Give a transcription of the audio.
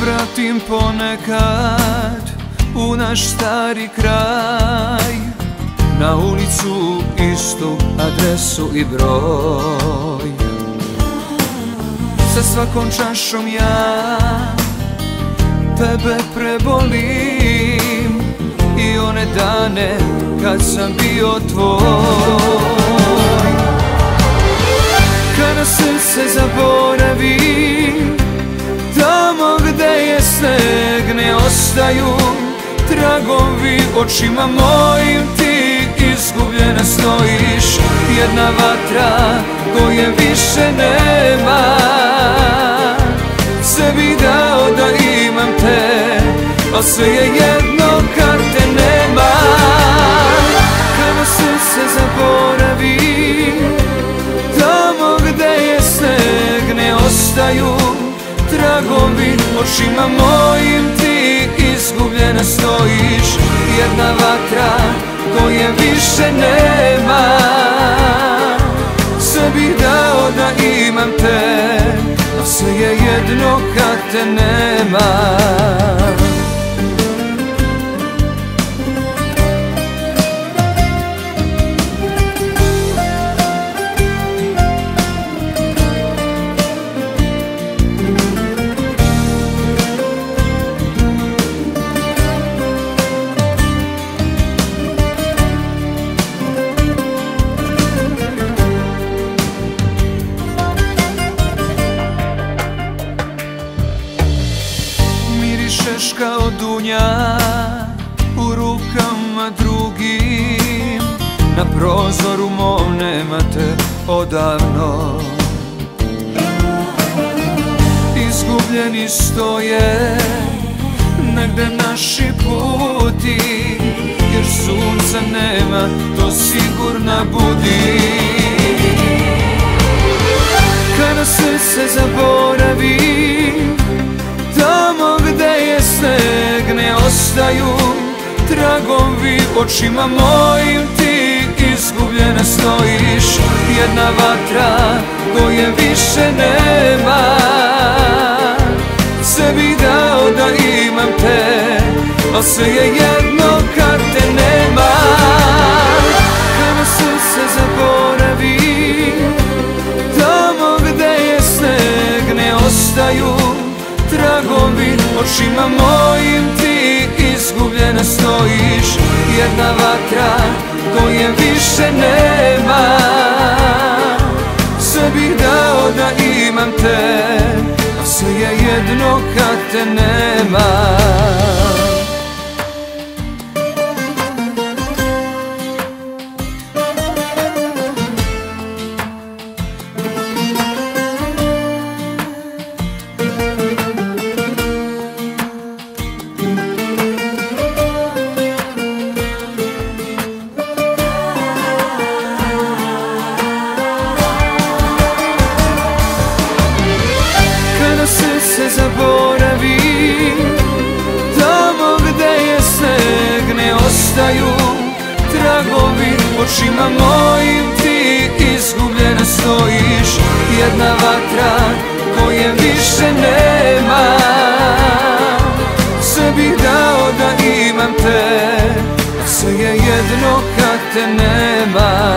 vratim ponekad u naš stari kraj. Na ulicu istu adresu i broj. Sa svakom čašom ja tebe prebolim I one dane kad sam bio tvoj. Kada srce zaboravi ne ostaju Tragovi očima mojim ti izgubljena stojiš Jedna vatra koje više nema. Sebi dao da imam te A sve je jedno kad te nema. Kada srce zaboravi Tamo gde je sneg ne ostaju Tragovi očima mojim ti stojiš Jedna vatra koje više nema. Sve bih dao da imam te A sve je jedno kad te nema Mirišeš kao dunja u rukama drugim. Na prozoru mom nema te odavno. Izgubljeni stoje negde naši puti. Jer sunca nema, to sigurna budi. Kada srce zaboravi ne ostaju Tragovi očima mojim ti izgubljena stojiš. Jedna vatra koje više nema Sebi dao da imam te A sve je jedno kad te nema. Kada srce zaboravi Tamo gde je sneg ne ostaju Tragovi očima mojim ti izgubljena stojiš Jedna vatra koje više nema. Sve bih dao da imam te A sve je jedno kad te nema zaboravi. Tamo gde je sneg ne ostaju Tragovi očima mojim. Ti izgubljena stojiš Jedna vatra koje više nema. Sve bih dao da imam te sve je jedno kad te nema